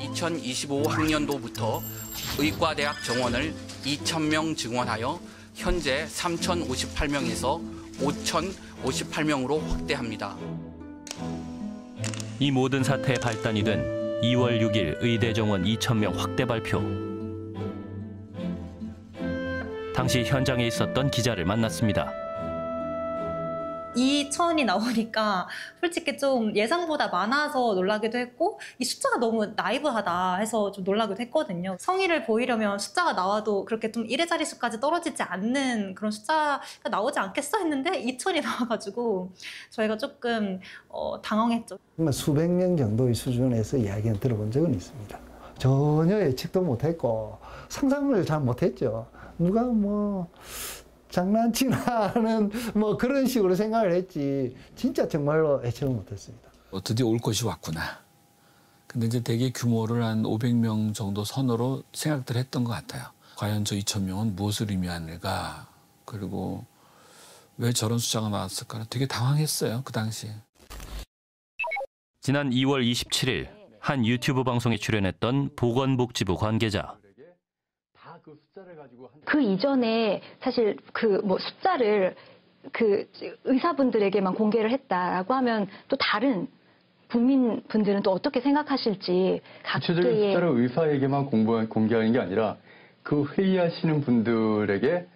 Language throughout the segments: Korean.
2025 학년도부터 의과대학 정원을 2,000명 증원하여 현재 3,058명에서 5,058명으로 확대합니다. 이 모든 사태의 발단이 된 2월 6일 의대 정원 2,000명 확대 발표. 당시 현장에 있었던 기자를 만났습니다. 2천이 나오니까 솔직히 좀 예상보다 많아서 놀라기도 했고 이 숫자가 너무 나이브하다 해서 좀 놀라기도 했거든요. 성의를 보이려면 숫자가 나와도 그렇게 좀 1의 자릿수까지 떨어지지 않는 그런 숫자가 나오지 않겠어 했는데 2천이 나와가지고 저희가 조금 어, 당황했죠. 수백 명 정도의 수준에서 이야기는 들어본 적은 있습니다. 전혀 예측도 못했고 상상을 잘 못했죠. 누가 뭐 장난치나는 뭐 그런 식으로 생각을 했지 진짜 정말로 예측을 못했습니다. 어, 드디어 올 것이 왔구나. 근데 이제 대개 규모를 한 500명 정도 선으로 생각들 했던 것 같아요. 과연 저 2,000명은 무엇을 의미하는가. 그리고 왜 저런 숫자가 나왔을까. 되게 당황했어요. 그 당시에. 지난 2월 27일 한 유튜브 방송에 출연했던 보건복지부 관계자. 그 이전에 사실 그 뭐 숫자를 그 의사분들에게만 공개를 했다라고 하면 또 다른 국민분들은 또 어떻게 생각하실지 구체적인 숫자를 의사에게만 공부, 공개하는 게 아니라 그 회의하시는 분들에게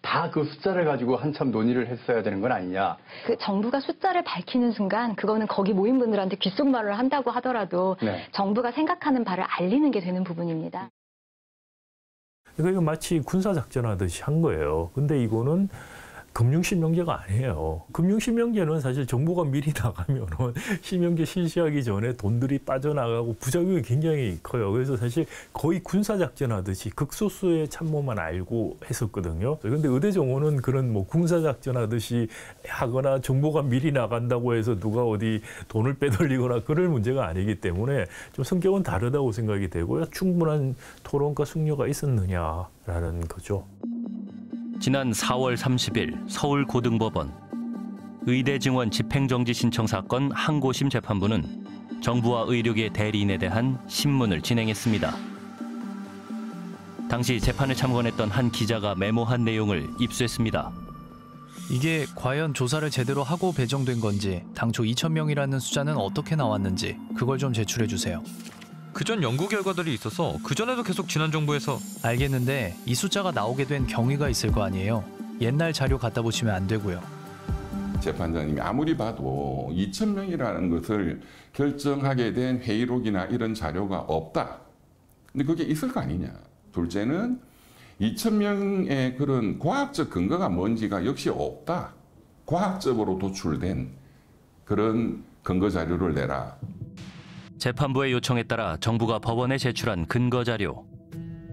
다 그 숫자를 가지고 한참 논의를 했어야 되는 건 아니냐. 그 정부가 숫자를 밝히는 순간 그거는 거기 모인 분들한테 귓속말을 한다고 하더라도 네. 정부가 생각하는 바를 알리는 게 되는 부분입니다. 그러니까 이거 마치 군사작전 하듯이 한 거예요. 근데 이거는 금융실명제가 아니에요. 금융실명제는 사실 정부가 미리 나가면은 실명제 실시하기 전에 돈들이 빠져나가고 부작용이 굉장히 커요. 그래서 사실 거의 군사작전 하듯이 극소수의 참모만 알고 했었거든요. 근데 의대정원은 그런 뭐 군사작전 하듯이 하거나 정보가 미리 나간다고 해서 누가 어디 돈을 빼돌리거나 그럴 문제가 아니기 때문에 좀 성격은 다르다고 생각이 되고요. 충분한 토론과 숙려가 있었느냐라는 거죠. 지난 4월 30일 서울고등법원 의대 증원 집행정지 신청 사건 항고심 재판부는 정부와 의료계 대리인에 대한 신문을 진행했습니다. 당시 재판을 참관했던 한 기자가 메모한 내용을 입수했습니다. 이게 과연 조사를 제대로 하고 배정된 건지 당초 2,000명이라는 숫자는 어떻게 나왔는지 그걸 좀 제출해 주세요. 그전 연구 결과들이 있어서 그전에도 계속 지난 정부에서 알겠는데 이 숫자가 나오게 된 경위가 있을 거 아니에요. 옛날 자료 갖다 보시면 안 되고요. 재판장님이 아무리 봐도 2천 명이라는 것을 결정하게 된 회의록이나 이런 자료가 없다. 근데 그게 있을 거 아니냐. 둘째는 2천 명의 그런 과학적 근거가 뭔지가 역시 없다. 과학적으로 도출된 그런 근거 자료를 내라. 재판부의 요청에 따라 정부가 법원에 제출한 근거 자료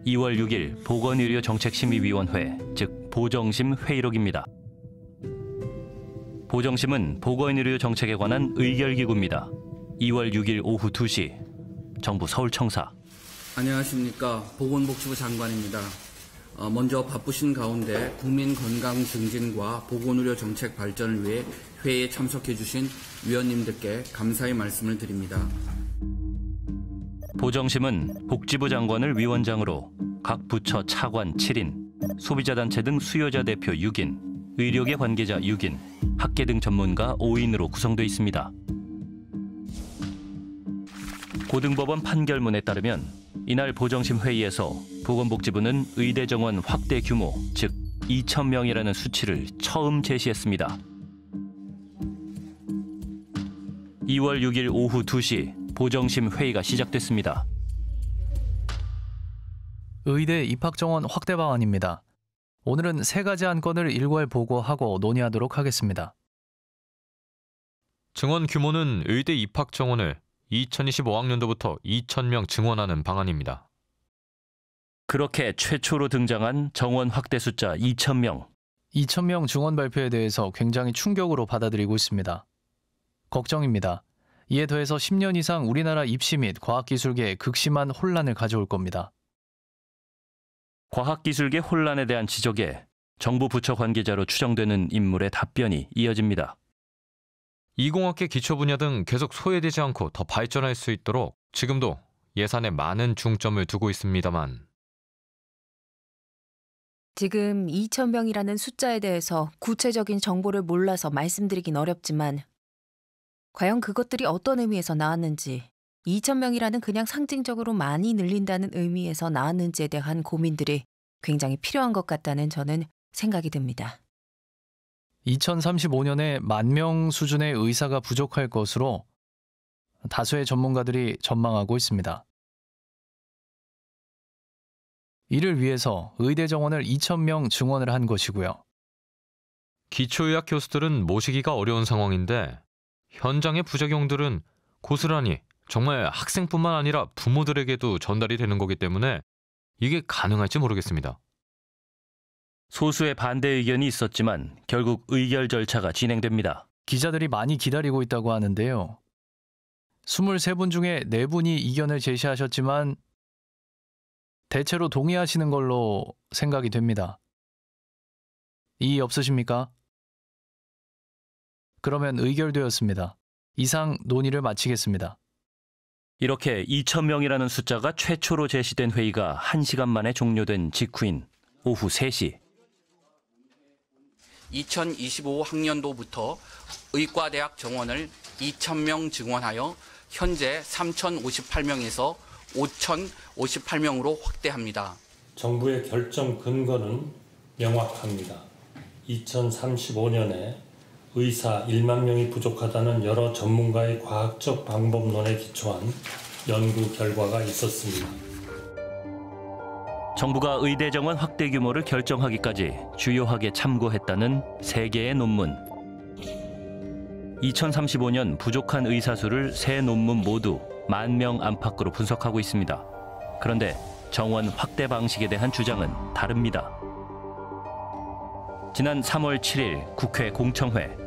2월 6일 보건의료정책심의위원회 즉 보정심 회의록입니다. 보정심은 보건의료 정책에 관한 의결기구입니다. 2월 6일 오후 2시 정부 서울청사 안녕하십니까 보건복지부 장관입니다. 어, 먼저 바쁘신 가운데 국민 건강 증진과 보건의료 정책 발전을 위해 회의에 참석해 주신 위원님들께 감사의 말씀을 드립니다. 보정심은 복지부 장관을 위원장으로 각 부처 차관 7인, 소비자단체 등 수요자 대표 6인, 의료계 관계자 6인, 학계 등 전문가 5인으로 구성되어 있습니다. 고등법원 판결문에 따르면 이날 보정심 회의에서 보건복지부는 의대 정원 확대 규모, 즉 2,000명이라는 수치를 처음 제시했습니다. 2월 6일 오후 2시 보정심 회의가 시작됐습니다. 의대 입학 정원 확대 방안입니다. 오늘은 세 가지 안건을 일괄 보고하고 논의하도록 하겠습니다. 증원 규모는 의대 입학 정원을 2025학년도부터 2,000명 증원하는 방안입니다. 그렇게 최초로 등장한 정원 확대 숫자 2,000명. 2,000명 증원 발표에 대해서 굉장히 충격으로 받아들이고 있습니다. 걱정입니다. 이에 더해서 10년 이상 우리나라 입시 및 과학기술계에 극심한 혼란을 가져올 겁니다. 과학기술계 혼란에 대한 지적에 정부 부처 관계자로 추정되는 인물의 답변이 이어집니다. 이공학계 기초 분야 등 계속 소외되지 않고 더 발전할 수 있도록 지금도 예산에 많은 중점을 두고 있습니다만 지금 2,000명이라는 숫자에 대해서 구체적인 정보를 몰라서 말씀드리긴 어렵지만 과연 그것들이 어떤 의미에서 나왔는지 2,000명이라는 그냥 상징적으로 많이 늘린다는 의미에서 나왔는지에 대한 고민들이 굉장히 필요한 것 같다는 저는 생각이 듭니다. 2035년에 만 명 수준의 의사가 부족할 것으로 다수의 전문가들이 전망하고 있습니다. 이를 위해서 의대 정원을 2,000명 증원을 한 것이고요. 기초의학 교수들은 모시기가 어려운 상황인데 현장의 부작용들은 고스란히 정말 학생뿐만 아니라 부모들에게도 전달이 되는 거기 때문에 이게 가능할지 모르겠습니다. 소수의 반대 의견이 있었지만 결국 의결 절차가 진행됩니다. 기자들이 많이 기다리고 있다고 하는데요. 23분 중에 4분이 이견을 제시하셨지만 대체로 동의하시는 걸로 생각이 됩니다. 이의 없으십니까? 그러면 의결되었습니다. 이상 논의를 마치겠습니다. 이렇게 2,000명이라는 숫자가 최초로 제시된 회의가 1시간 만에 종료된 직후인 오후 3시. 2025 학년도부터 의과대학 정원을 2,000명 증원하여 현재 3,058명에서 5,058명으로 확대합니다. 정부의 결정 근거는 명확합니다. 2035년에 의사 1만 명이 부족하다는 여러 전문가의 과학적 방법론에 기초한 연구 결과가 있었습니다. 정부가 의대 정원 확대 규모를 결정하기까지 주요하게 참고했다는 세 개의 논문. 2035년 부족한 의사 수를 세 논문 모두 만 명 안팎으로 분석하고 있습니다. 그런데 정원 확대 방식에 대한 주장은 다릅니다. 지난 3월 7일 국회 공청회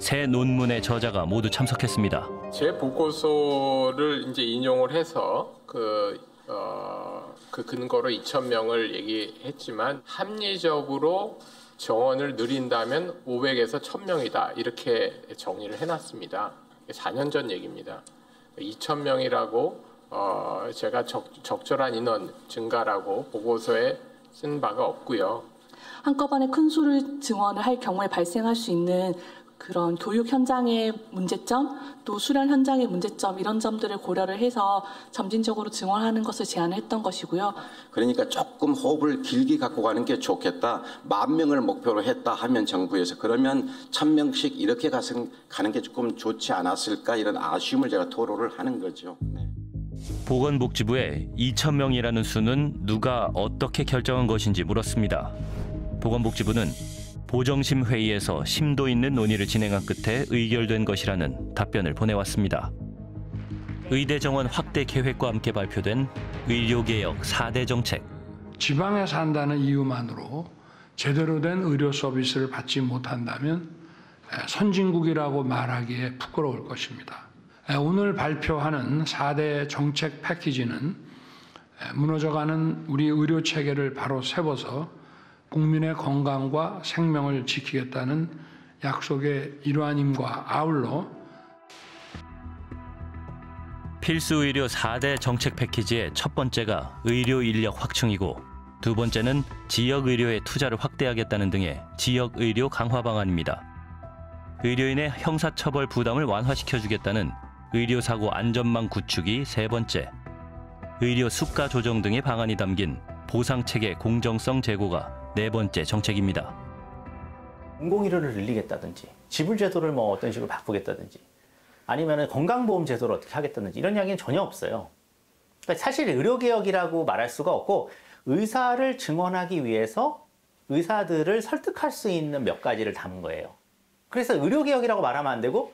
새 논문의 저자가 모두 참석했습니다. 제 보고서를 이제 인용을 해서 그, 어, 그 근거로 2천 명을 얘기했지만 합리적으로 정원을 늘린다면 500에서 1000명이다 이렇게 정리를 해놨습니다. 4년 전 얘기입니다. 2천 명이라고 어, 제가 적, 적절한 인원 증가라고 보고서에 쓴 바가 없고요. 한꺼번에 큰 수를 증원을 할 경우에 발생할 수 있는 그런 교육 현장의 문제점, 또 수련 현장의 문제점 이런 점들을 고려를 해서 점진적으로 증원하는 것을 제안을 했던 것이고요. 그러니까 조금 호흡을 길게 갖고 가는 게 좋겠다. 만 명을 목표로 했다 하면 정부에서 그러면 천 명씩 이렇게 가서 가는 게 조금 좋지 않았을까 이런 아쉬움을 제가 토로를 하는 거죠. 네. 보건복지부에 2천 명이라는 수는 누가 어떻게 결정한 것인지 물었습니다. 보건복지부는 보정심 회의에서 심도 있는 논의를 진행한 끝에 의결된 것이라는 답변을 보내왔습니다. 의대 정원 확대 계획과 함께 발표된 의료개혁 4대 정책. 지방에 산다는 이유만으로 제대로 된 의료 서비스를 받지 못한다면 선진국이라고 말하기에 부끄러울 것입니다. 오늘 발표하는 4대 정책 패키지는 무너져가는 우리 의료 체계를 바로 세워서 국민의 건강과 생명을 지키겠다는 약속의 일환임과 아울러 필수 의료 4대 정책 패키지의 첫 번째가 의료 인력 확충이고 두 번째는 지역 의료의 투자를 확대하겠다는 등의 지역 의료 강화 방안입니다. 의료인의 형사처벌 부담을 완화시켜주겠다는 의료사고 안전망 구축이 세 번째, 의료 수가 조정 등의 방안이 담긴 보상체계 공정성 제고가 네 번째 정책입니다. 공공의료를 늘리겠다든지 지불 제도를 뭐 어떤 식으로 바꾸겠다든지 아니면 건강보험 제도를 어떻게 하겠다든지 이런 이야기는 전혀 없어요. 그러니까 사실 의료개혁이라고 말할 수가 없고 의사를 증원하기 위해서 의사들을 설득할 수 있는 몇 가지를 담은 거예요. 그래서 의료개혁이라고 말하면 안 되고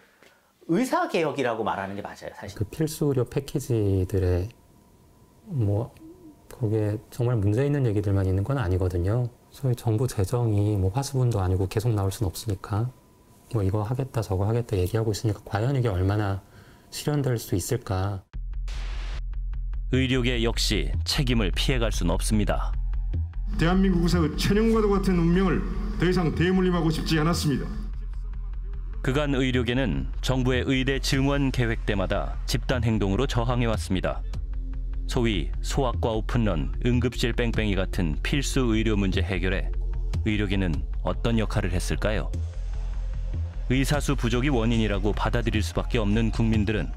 의사개혁이라고 말하는 게 맞아요, 사실. 그 필수 의료 패키지들의 뭐 거기에 정말 문제 있는 얘기들만 있는 건 아니거든요. 소위 정부 재정이 뭐 화수분도 아니고 계속 나올 수는 없으니까 뭐 이거 하겠다 저거 하겠다 얘기하고 있으니까 과연 이게 얼마나 실현될 수 있을까. 의료계 역시 책임을 피해갈 수는 없습니다. 대한민국 의사의 천연과도 같은 운명을 더 이상 대물림하고 싶지 않았습니다. 그간 의료계는 정부의 의대 증원 계획 때마다 집단 행동으로 저항해 왔습니다. 소위 소아과 오픈런, 응급실 뺑뺑이 같은 필수 의료 문제 해결에 의료계는 어떤 역할을 했을까요? 의사수 부족이 원인이라고 받아들일 수밖에 없는 국민들은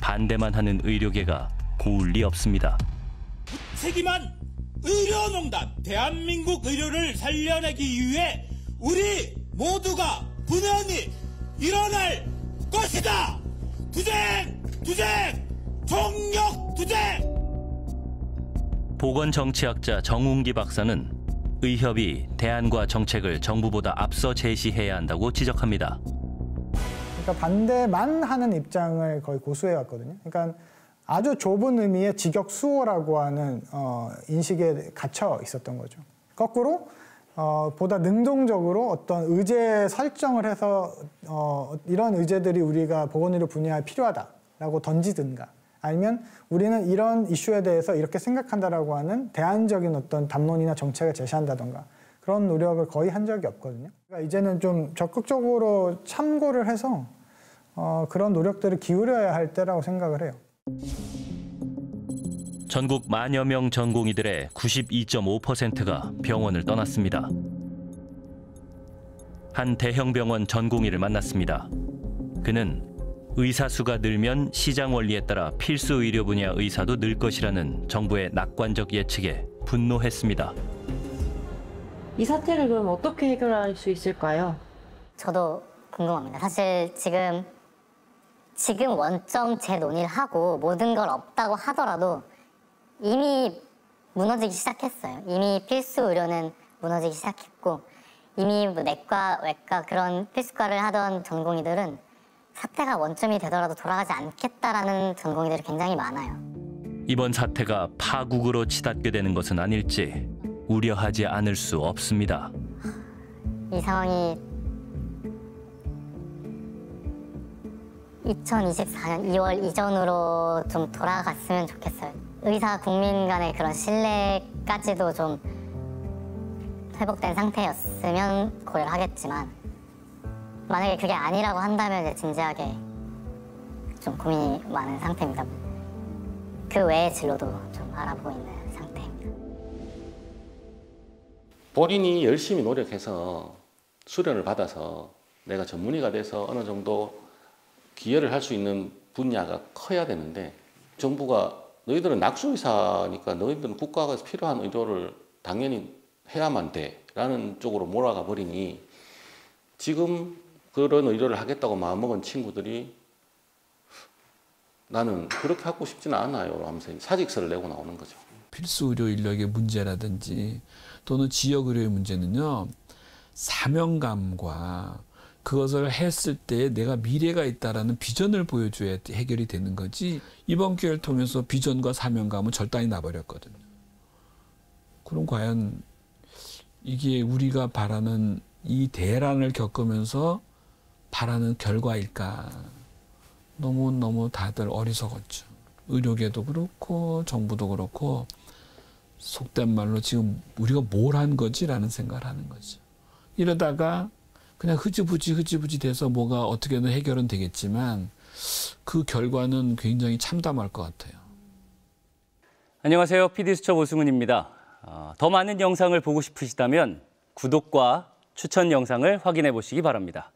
반대만 하는 의료계가 고울 리 없습니다. 책임한 의료농단 대한민국 의료를 살려내기 위해 우리 모두가 분연히 일어날 것이다. 투쟁, 투쟁, 총력 투쟁. 보건정치학자 정웅기 박사는 의협이 대안과 정책을 정부보다 앞서 제시해야 한다고 지적합니다. 그러니까 반대만 하는 입장을 거의 고수해 왔거든요. 그러니까 아주 좁은 의미의 직역 수호라고 하는 어, 인식에 갇혀 있었던 거죠. 거꾸로 어, 보다 능동적으로 어떤 의제 설정을 해서 어, 이런 의제들이 우리가 보건의료 분야에 필요하다라고 던지든가 아니면 우리는 이런 이슈에 대해서 이렇게 생각한다라고 하는 대안적인 어떤 담론이나 정책을 제시한다던가 그런 노력을 거의 한 적이 없거든요. 그러니까 이제는 좀 적극적으로 참고를 해서 어, 그런 노력들을 기울여야 할 때라고 생각을 해요. 전국 만여 명 전공의들의 92.5%가 병원을 떠났습니다. 한 대형 병원 전공의를 만났습니다. 그는 의사 수가 늘면 시장 원리에 따라 필수 의료 분야 의사도 늘 것이라는 정부의 낙관적 예측에 분노했습니다. 이 사태를 그럼 어떻게 해결할 수 있을까요? 저도 궁금합니다. 사실 지금 지금 원점 재논의를 하고 모든 걸 없다고 하더라도 이미 무너지기 시작했어요. 이미 필수 의료는 무너지기 시작했고 이미 뭐 내과, 외과 그런 필수과를 하던 전공의들은 사태가 원점이 되더라도 돌아가지 않겠다라는 전공의들이 굉장히 많아요. 이번 사태가 파국으로 치닫게 되는 것은 아닐지 우려하지 않을 수 없습니다. 이 상황이 2024년 2월 이전으로 좀 돌아갔으면 좋겠어요. 의사 국민 간의 그런 신뢰까지도 좀 회복된 상태였으면 고려를 하겠지만 만약에 그게 아니라고 한다면 진지하게 좀 고민이 많은 상태입니다. 그 외의 진로도 좀 알아보고 있는 상태입니다. 본인이 열심히 노력해서 수련을 받아서 내가 전문의가 돼서 어느 정도 기여를 할 수 있는 분야가 커야 되는데 정부가 너희들은 낙수의사니까 너희들은 국가가 필요한 의료를 당연히 해야만 돼 라는 쪽으로 몰아가 버리니 지금 그런 의료를 하겠다고 마음먹은 친구들이 나는 그렇게 하고 싶지는 않아요 하면서 사직서를 내고 나오는 거죠. 필수 의료 인력의 문제라든지 또는 지역 의료의 문제는요 사명감과 그것을 했을 때 내가 미래가 있다라는 비전을 보여줘야 해결이 되는 거지 이번 기회를 통해서 비전과 사명감은 절단이 나버렸거든요. 그럼 과연 이게 우리가 바라는 이 대란을 겪으면서 바라는 결과일까? 너무너무 다들 어리석었죠. 의료계도 그렇고 정부도 그렇고 속된 말로 지금 우리가 뭘 한 거지라는 생각을 하는 거죠. 이러다가 그냥 흐지부지 흐지부지 돼서 뭐가 어떻게든 해결은 되겠지만 그 결과는 굉장히 참담할 것 같아요. 안녕하세요. PD수첩 오승훈입니다. 어, 더 많은 영상을 보고 싶으시다면 구독과 추천 영상을 확인해 보시기 바랍니다.